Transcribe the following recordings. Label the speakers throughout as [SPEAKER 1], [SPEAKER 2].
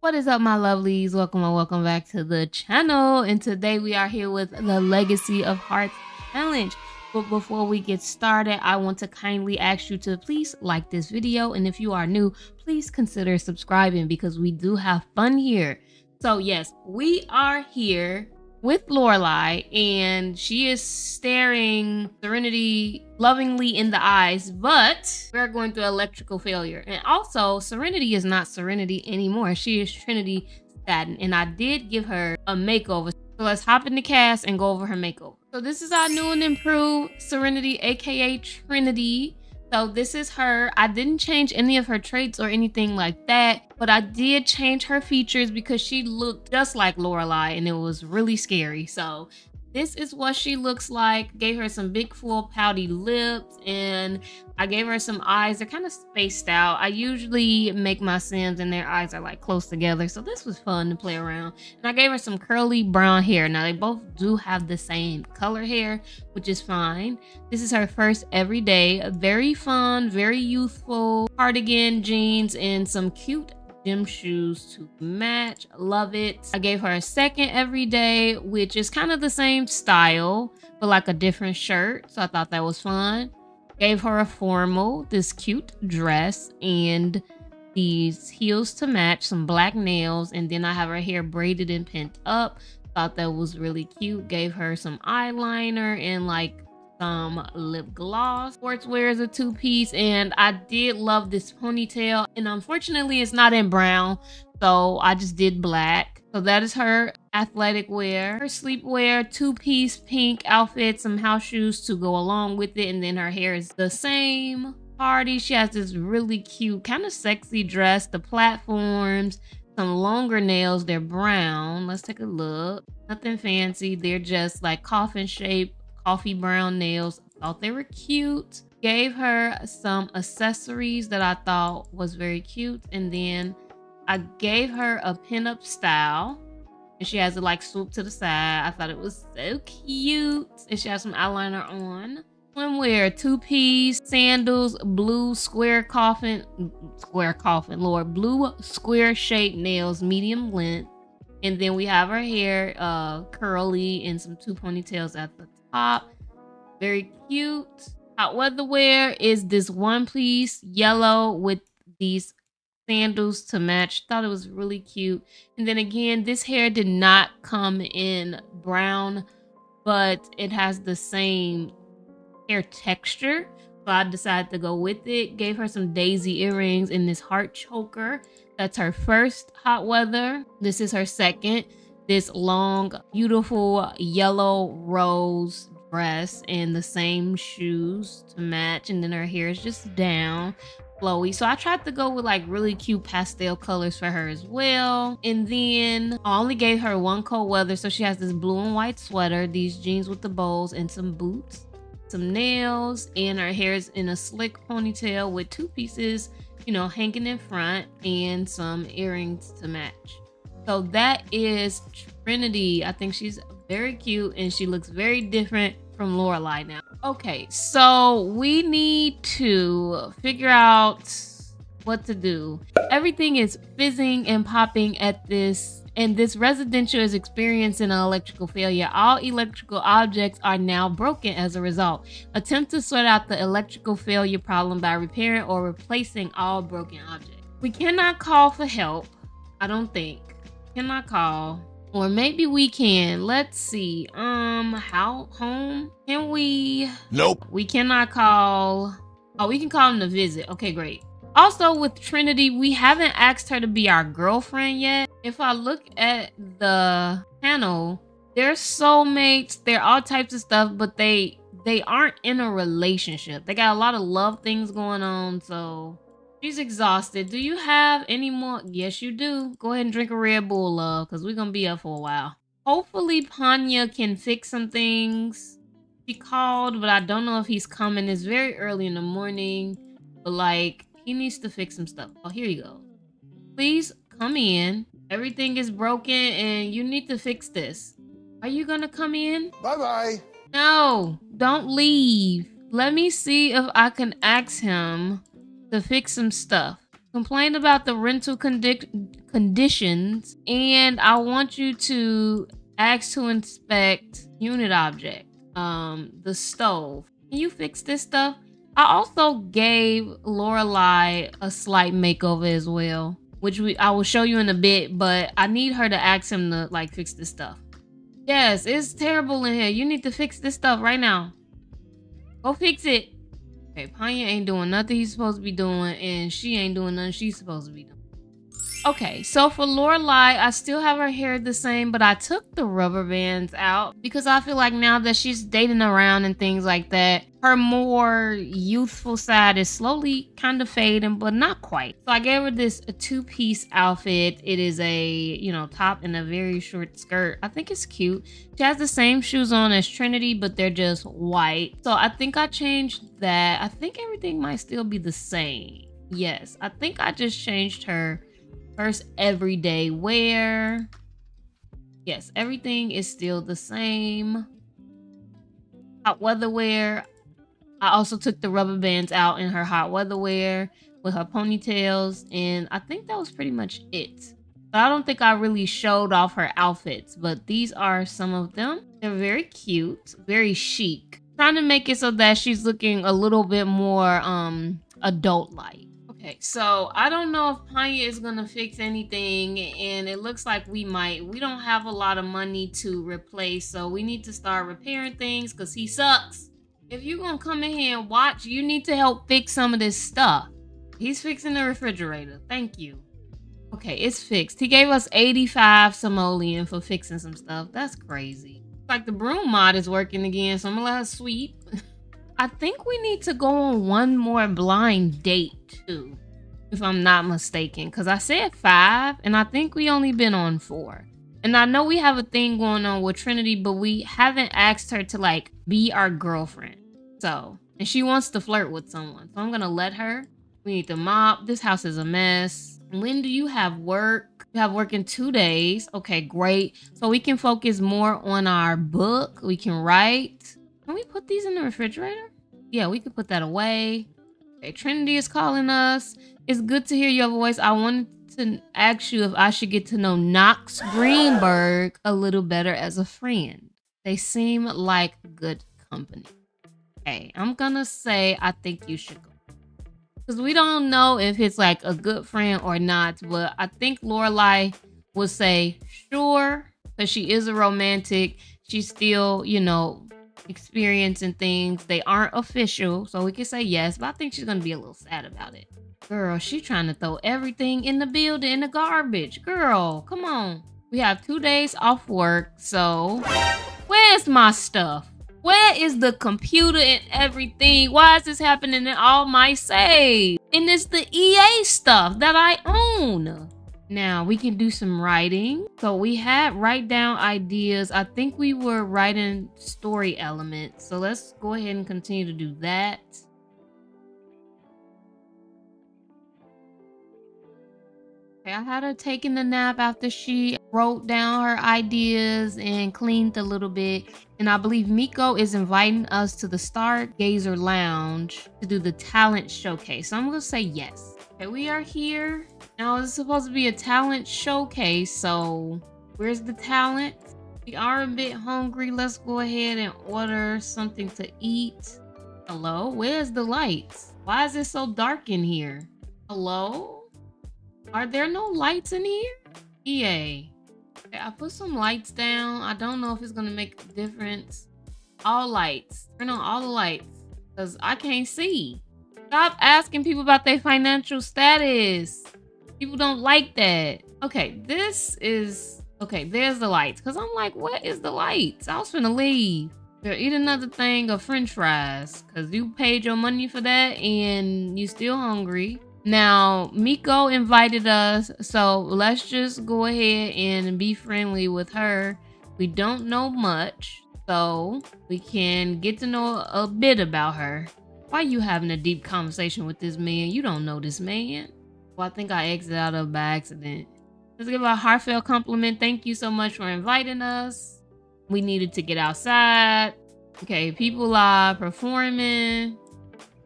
[SPEAKER 1] What is up, my lovelies? Welcome and welcome back to the channel. And today we are here with the Legacy of Hearts Challenge. But before we get started, I want to kindly ask you to please like this video. And if you are new, please consider subscribing because we do have fun here. So yes, we are here with Lorelei, and she is staring Serenity lovingly in the eyes, but we're going through electrical failure. And also, Serenity is not Serenity anymore. She is Trinity Staten, and I did give her a makeover. So let's hop in the cast and go over her makeover. So this is our new and improved Serenity, aka Trinity. So this is her. I didn't change any of her traits or anything like that, but I did change her features because she looked just like Lorelei and it was really scary. So this is what she looks like. Gave her some big full pouty lips and I gave her some eyes. They're kind of spaced out. I usually make my Sims and their eyes are like close together. So this was fun to play around. And I gave her some curly brown hair. Now they both do have the same color hair, which is fine. This is her first everyday. Very fun, very youthful. Cardigan, jeans, and some cute gym shoes to match. Love it. I gave her a second every day, which is kind of the same style, but like a different shirt. So I thought that was fun. Gave her a formal, this cute dress and these heels to match, some black nails, and then I have her hair braided and pent up. Thought that was really cute. Gave her some eyeliner and like some lip gloss. Sportswear is a two piece and I did love this ponytail and unfortunately it's not in brown so I just did black. So that is her athletic wear. Her sleepwear, two piece pink outfit, some house shoes to go along with it and then her hair is the same. Party, she has this really cute kind of sexy dress, the platforms, some longer nails, they're brown. Let's take a look. Nothing fancy, they're just like coffin shape coffee brown nails. Thought they were cute. Gave her some accessories that I thought was very cute. And then I gave her a pinup style. And she has it like swoop to the side. I thought it was so cute. And she has some eyeliner on. Swimwear, two-piece, sandals, blue square coffin, square coffin, Lord, blue square shaped nails, medium length. And then we have her hair uh, curly and some two ponytails at the Very cute. Hot weather wear is this one piece yellow with these sandals to match. Thought it was really cute. And then again, this hair did not come in brown, but it has the same hair texture. So I decided to go with it. Gave her some daisy earrings in this heart choker. That's her first hot weather. This is her second this long, beautiful yellow rose dress and the same shoes to match. And then her hair is just down flowy. So I tried to go with like really cute pastel colors for her as well. And then I only gave her one cold weather. So she has this blue and white sweater, these jeans with the bows and some boots, some nails, and her hair is in a slick ponytail with two pieces, you know, hanging in front and some earrings to match. So that is Trinity. I think she's very cute and she looks very different from Lorelei now. Okay, so we need to figure out what to do. Everything is fizzing and popping at this and this residential is experiencing an electrical failure. All electrical objects are now broken as a result. Attempt to sort out the electrical failure problem by repairing or replacing all broken objects. We cannot call for help, I don't think cannot call. Or maybe we can. Let's see. Um, how home? Can we?
[SPEAKER 2] Nope.
[SPEAKER 1] We cannot call. Oh, we can call him to visit. Okay, great. Also, with Trinity, we haven't asked her to be our girlfriend yet. If I look at the panel, they're soulmates. They're all types of stuff, but they they aren't in a relationship. They got a lot of love things going on, so She's exhausted. Do you have any more? Yes, you do. Go ahead and drink a Red Bull, love, because we're going to be up for a while. Hopefully, Panya can fix some things. He called, but I don't know if he's coming. It's very early in the morning, but like, he needs to fix some stuff. Oh, here you go. Please come in. Everything is broken and you need to fix this. Are you going to come in?
[SPEAKER 2] Bye-bye.
[SPEAKER 1] No, don't leave. Let me see if I can ask him to fix some stuff. complain about the rental condi- conditions, and I want you to ask to inspect unit object, um, the stove. Can you fix this stuff? I also gave Lorelei a slight makeover as well, which we I will show you in a bit, but I need her to ask him to like fix this stuff. Yes, it's terrible in here. You need to fix this stuff right now. Go fix it. Okay, Panya ain't doing nothing he's supposed to be doing, and she ain't doing nothing she's supposed to be doing. Okay, so for Lorelei, I still have her hair the same, but I took the rubber bands out because I feel like now that she's dating around and things like that, her more youthful side is slowly kind of fading, but not quite. So I gave her this two-piece outfit. It is a, you know, top and a very short skirt. I think it's cute. She has the same shoes on as Trinity, but they're just white. So I think I changed that. I think everything might still be the same. Yes, I think I just changed her First everyday wear. Yes, everything is still the same. Hot weather wear. I also took the rubber bands out in her hot weather wear with her ponytails. And I think that was pretty much it. But I don't think I really showed off her outfits. But these are some of them. They're very cute. Very chic. Trying to make it so that she's looking a little bit more um adult-like. Okay, so I don't know if Panya is gonna fix anything, and it looks like we might. We don't have a lot of money to replace, so we need to start repairing things because he sucks. If you're gonna come in here and watch, you need to help fix some of this stuff. He's fixing the refrigerator. Thank you. Okay, it's fixed. He gave us 85 simoleon for fixing some stuff. That's crazy. Like the broom mod is working again, so I'm gonna let her sweep. I think we need to go on one more blind date too, if I'm not mistaken. Because I said five, and I think we only been on four. And I know we have a thing going on with Trinity, but we haven't asked her to like be our girlfriend. So, and she wants to flirt with someone. So I'm gonna let her. We need to mop. This house is a mess. When do you have work? You have work in two days. Okay, great. So we can focus more on our book. We can write. Can we put these in the refrigerator? Yeah, we could put that away. Okay, Trinity is calling us. It's good to hear your voice. I wanted to ask you if I should get to know Knox Greenberg a little better as a friend. They seem like good company. Okay, I'm gonna say I think you should go. Because we don't know if it's like a good friend or not, but I think Lorelei would say sure, because she is a romantic. She's still, you know, experience and things. They aren't official, so we can say yes, but I think she's gonna be a little sad about it. Girl, she trying to throw everything in the building in the garbage. Girl, come on. We have two days off work, so where's my stuff? Where is the computer and everything? Why is this happening in all my saves? And it's the EA stuff that I own. Now we can do some writing. So we had write down ideas. I think we were writing story elements. So let's go ahead and continue to do that. Okay, I had her taking a nap after she wrote down her ideas and cleaned a little bit. And I believe Miko is inviting us to the Stargazer Lounge to do the talent showcase. So I'm to say yes. Okay, we are here. Now, it's supposed to be a talent showcase, so where's the talent? We are a bit hungry. Let's go ahead and order something to eat. Hello? Where's the lights? Why is it so dark in here? Hello? Are there no lights in here? EA. Okay, I put some lights down. I don't know if it's gonna make a difference. All lights. Turn on all the lights. Because I can't see. Stop asking people about their financial status. People don't like that. Okay, this is okay. There's the lights. Cause I'm like, what is the lights? I was finna leave. Girl, eat another thing of French fries. Cause you paid your money for that and you still hungry. Now, Miko invited us, so let's just go ahead and be friendly with her. We don't know much, so we can get to know a bit about her. Why you having a deep conversation with this man? You don't know this man. Well, I think I exited out of by accident. Let's give a heartfelt compliment. Thank you so much for inviting us. We needed to get outside. Okay, people are performing.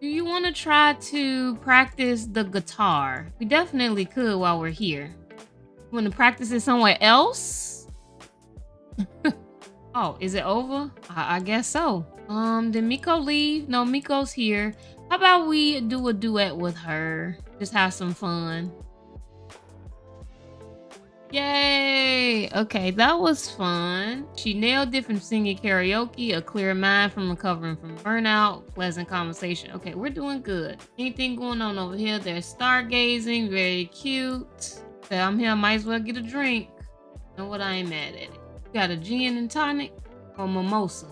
[SPEAKER 1] Do you want to try to practice the guitar? We definitely could while we're here. Want to practice it somewhere else? oh, is it over? I, I guess so. Um, did Miko leave? No, Miko's here. How about we do a duet with her? Just have some fun. Yay! Okay, that was fun. She nailed it from singing karaoke, a clear mind from recovering from burnout, pleasant conversation. Okay, we're doing good. Anything going on over here? They're stargazing, very cute. So I'm here, might as well get a drink. Know what? I ain't mad at it. Got a gin and tonic or mimosa?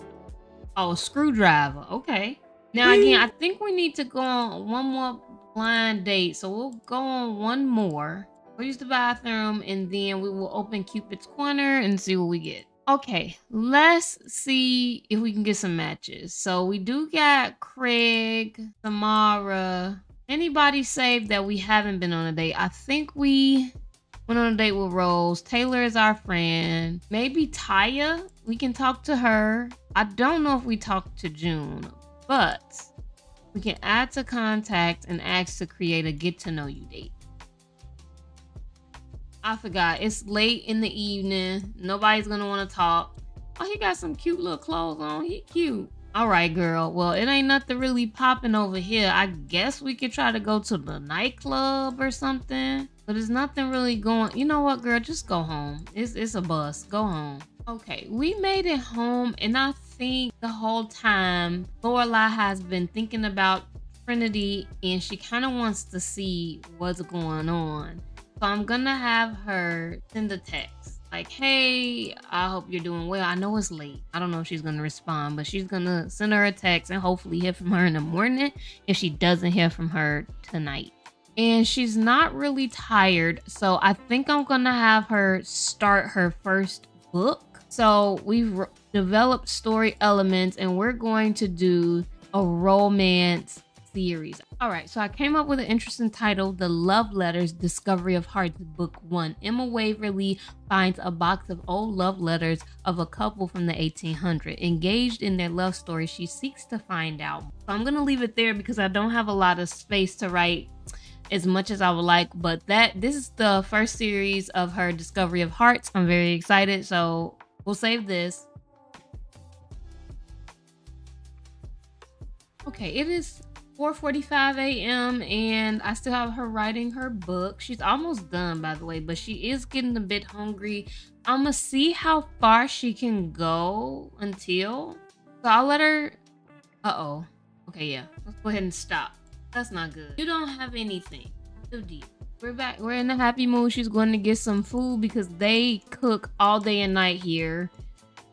[SPEAKER 1] Oh, a screwdriver. Okay. Now again, I think we need to go on one more blind date. So we'll go on one more. We'll use the bathroom and then we will open Cupid's Corner and see what we get. Okay, let's see if we can get some matches. So we do got Craig, Samara. Anybody saved that we haven't been on a date? I think we went on a date with Rose. Taylor is our friend. Maybe Taya. We can talk to her. I don't know if we talked to June, but we can add to contact and ask to create a get to know you date. I forgot. It's late in the evening. Nobody's gonna want to talk. Oh, he got some cute little clothes on. He cute. All right, girl. Well, it ain't nothing really popping over here. I guess we could try to go to the nightclub or something. But there's nothing really going. You know what, girl? Just go home. It's it's a bus. Go home. Okay, we made it home, and I think the whole time Lorelei has been thinking about Trinity, and she kind of wants to see what's going on. So I'm gonna have her send a text like, hey, I hope you're doing well. I know it's late. I don't know if she's gonna respond, but she's gonna send her a text and hopefully hear from her in the morning if she doesn't hear from her tonight. And she's not really tired, so I think I'm gonna have her start her first book. So we've developed story elements and we're going to do a romance series. All right, so I came up with an interesting title The Love Letters Discovery of Hearts, Book One. Emma Waverly finds a box of old love letters of a couple from the 1800s. Engaged in their love story, she seeks to find out. So I'm going to leave it there because I don't have a lot of space to write as much as I would like, but that this is the first series of her Discovery of Hearts. I'm very excited, so we'll save this. Okay, it is 4:45 a.m. and I still have her writing her book. She's almost done, by the way, but she is getting a bit hungry. I'm gonna see how far she can go until. So I'll let her. Uh oh. Okay, yeah. Let's go ahead and stop. That's not good. You don't have anything. Too deep. We're back. We're in a happy mood. She's going to get some food because they cook all day and night here.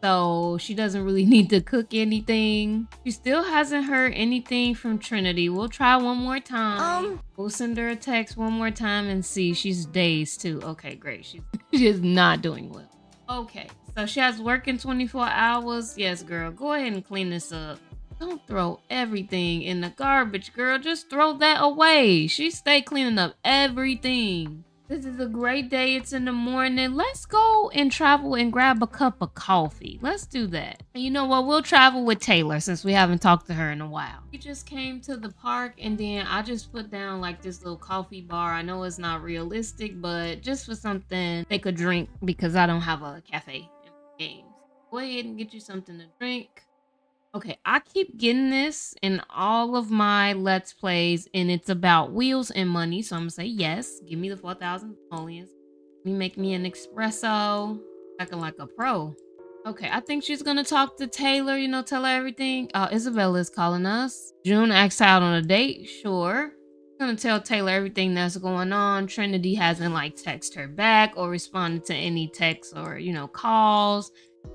[SPEAKER 1] So she doesn't really need to cook anything. She still hasn't heard anything from Trinity. We'll try one more time. Um, we'll send her a text one more time and see. She's dazed too. Okay, great. She's she is not doing well. Okay, so she has work in 24 hours. Yes, girl, go ahead and clean this up. Don't throw everything in the garbage, girl. Just throw that away. She stay cleaning up everything. This is a great day. It's in the morning. Let's go and travel and grab a cup of coffee. Let's do that. And you know what? We'll travel with Taylor since we haven't talked to her in a while. We just came to the park and then I just put down like this little coffee bar. I know it's not realistic, but just for something they could drink because I don't have a cafe in games. Go ahead and get you something to drink. Okay, I keep getting this in all of my Let's Plays, and it's about wheels and money. So I'm gonna say yes. Give me the 4,000 Napoleons. Let me make me an espresso. Acting like a pro. Okay, I think she's gonna talk to Taylor, you know, tell her everything. Uh, Isabella is calling us. June asked out on a date. Sure. gonna tell Taylor everything that's going on. Trinity hasn't like texted her back or responded to any texts or, you know, calls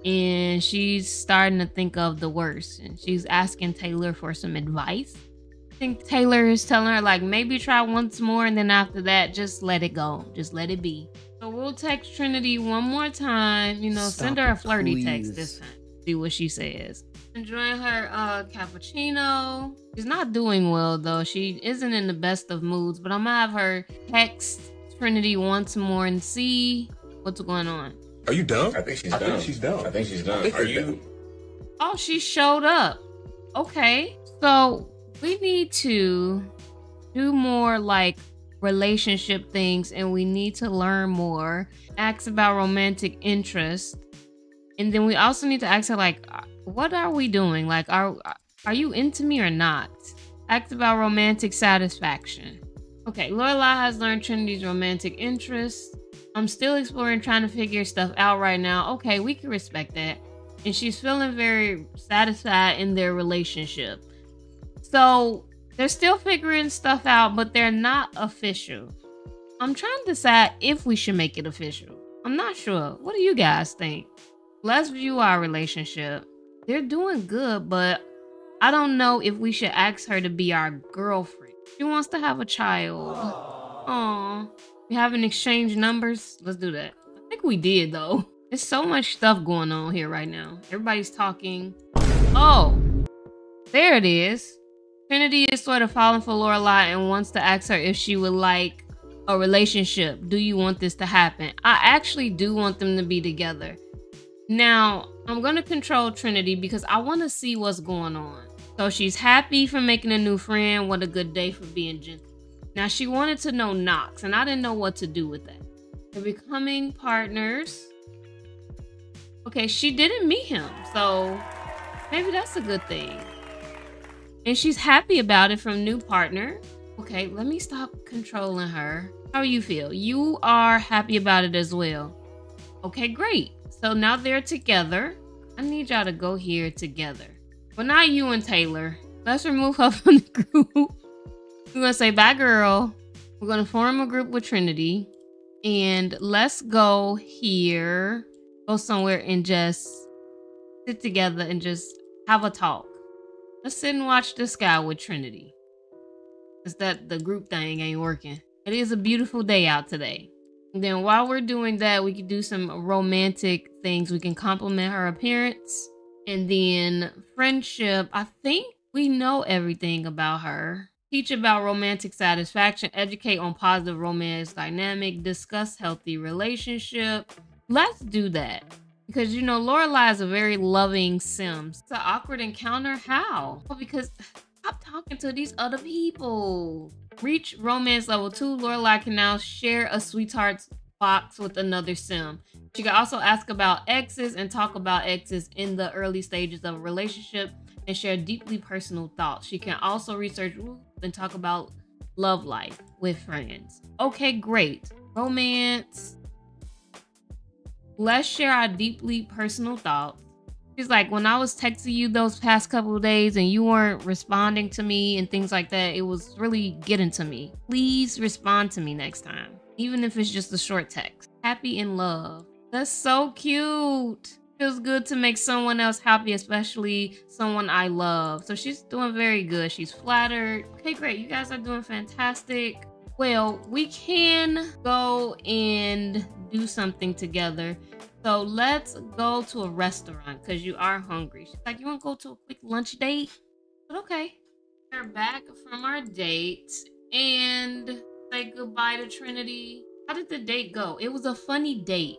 [SPEAKER 1] and she's starting to think of the worst and she's asking Taylor for some advice. I think Taylor is telling her like maybe try once more and then after that just let it go. Just let it be. So we'll text Trinity one more time, you know, Stop send her a flirty please. text this time. See what she says. Enjoying her uh cappuccino. She's not doing well though. She isn't in the best of moods, but I'm gonna have her text Trinity once more and see what's going on.
[SPEAKER 2] Are you done?
[SPEAKER 3] I think she's I done. Think she's done. I think she's done. Think Are you?
[SPEAKER 1] Oh, she showed up. Okay. So we need to do more like relationship things and we need to learn more. Ask about romantic interest. And then we also need to ask her like uh, what are we doing? Like are are you into me or not? Ask about romantic satisfaction. Okay, Lorelei has learned Trinity's romantic interest. I'm still exploring, trying to figure stuff out right now. Okay, we can respect that. And she's feeling very satisfied in their relationship. So they're still figuring stuff out, but they're not official. I'm trying to decide if we should make it official. I'm not sure. What do you guys think? Let's view our relationship. They're doing good, but I don't know if we should ask her to be our girlfriend. She wants to have a child. Aww. We haven't exchanged numbers. Let's do that. I think we did though. There's so much stuff going on here right now. Everybody's talking. Oh, there it is. Trinity is sort of falling for Lorelei and wants to ask her if she would like a relationship. Do you want this to happen? I actually do want them to be together. Now, I'm going to control Trinity because I want to see what's going on. So she's happy for making a new friend. What a good day for being gentle. Now she wanted to know Knox, and I didn't know what to do with that. They're becoming partners. Okay, she didn't meet him, so maybe that's a good thing. And she's happy about it from new partner. Okay, let me stop controlling her. How you feel? You are happy about it as well. Okay, great. So now they're together. I need y'all to go here together. Well, not you and Taylor. Let's remove her from the group. We're gonna say bye, girl. We're gonna form a group with Trinity, and let's go here, go somewhere and just sit together and just have a talk. Let's sit and watch the sky with Trinity. Is that the group thing ain't working? It is a beautiful day out today. And then while we're doing that, we can do some romantic things. We can compliment her appearance. And then friendship, I think we know everything about her teach about romantic satisfaction, educate on positive romance dynamic, discuss healthy relationship. Let's do that. Because you know, Lorelei is a very loving Sims. It's an awkward encounter. How? Well, because stop talking to these other people. Reach romance level two. Lorelei can now share a sweetheart's box with another sim. She can also ask about exes and talk about exes in the early stages of a relationship and share deeply personal thoughts. She can also research and talk about love life with friends. Okay, great. Romance. Let's share our deeply personal thoughts. She's like, when I was texting you those past couple days and you weren't responding to me and things like that, it was really getting to me. Please respond to me next time, even if it's just a short text. Happy in love. That's so cute feels good to make someone else happy, especially someone I love. So she's doing very good. She's flattered. Okay, great. You guys are doing fantastic. Well, we can go and do something together. So let's go to a restaurant because you are hungry. She's like, you want to go to a quick lunch date? But okay. We're back from our date and say goodbye to Trinity. How did the date go? It was a funny date.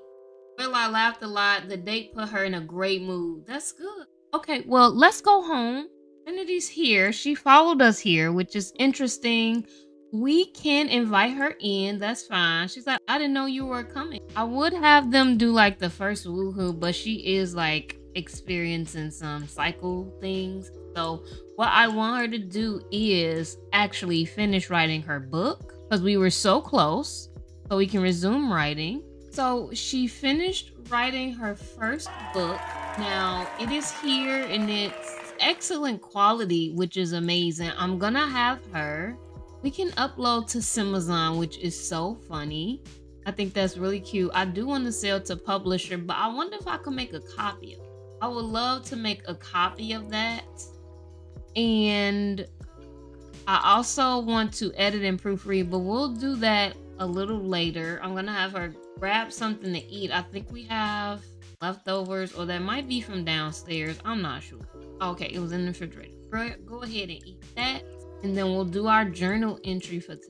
[SPEAKER 1] Well, I laughed a lot. The date put her in a great mood. That's good. Okay, well, let's go home. Trinity's here. She followed us here, which is interesting. We can invite her in. That's fine. She's like, I didn't know you were coming. I would have them do like the first woohoo, but she is like experiencing some cycle things. So, what I want her to do is actually finish writing her book because we were so close. So, we can resume writing. So she finished writing her first book. Now it is here and it's excellent quality, which is amazing. I'm gonna have her. We can upload to Simazon, which is so funny. I think that's really cute. I do want to sell to publisher, but I wonder if I could make a copy of it. I would love to make a copy of that. And I also want to edit and proofread, but we'll do that a little later. I'm gonna have her grab something to eat. I think we have leftovers, or that might be from downstairs. I'm not sure. Okay, it was in the refrigerator. Go ahead and eat that, and then we'll do our journal entry for today.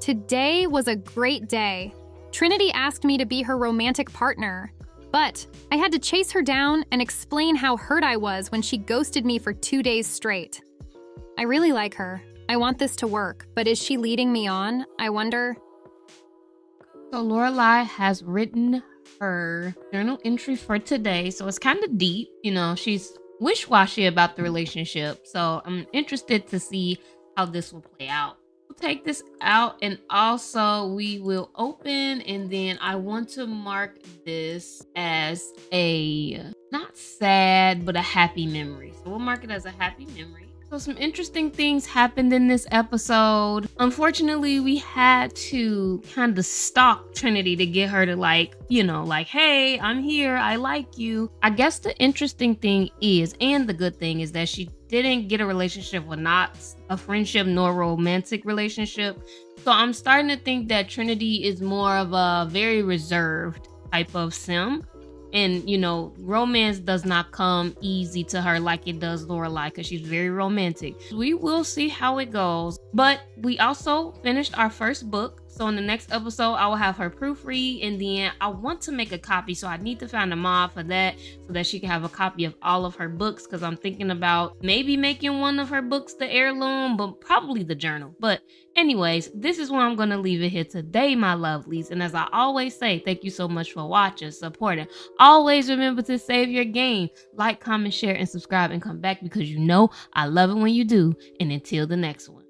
[SPEAKER 2] Today was a great day. Trinity asked me to be her romantic partner, but I had to chase her down and explain how hurt I was when she ghosted me for two days straight. I really like her. I want this to work, but is she leading me on? I wonder.
[SPEAKER 1] So Lorelei has written her journal entry for today. So it's kind of deep. You know, she's wish-washy about the relationship. So I'm interested to see how this will play out. We'll take this out and also we will open and then I want to mark this as a not sad but a happy memory. So we'll mark it as a happy memory. So some interesting things happened in this episode. Unfortunately, we had to kind of stalk Trinity to get her to like, you know, like, hey, I'm here, I like you. I guess the interesting thing is, and the good thing is that she didn't get a relationship with not a friendship nor romantic relationship. So I'm starting to think that Trinity is more of a very reserved type of sim and you know romance does not come easy to her like it does lorelei because she's very romantic. We will see how it goes. But we also finished our first book so in the next episode, I will have her proofread, and then I want to make a copy, so I need to find a mod for that, so that she can have a copy of all of her books. Because I'm thinking about maybe making one of her books the heirloom, but probably the journal. But anyways, this is where I'm gonna leave it here today, my lovelies. And as I always say, thank you so much for watching, supporting. Always remember to save your game, like, comment, share, and subscribe, and come back because you know I love it when you do. And until the next one.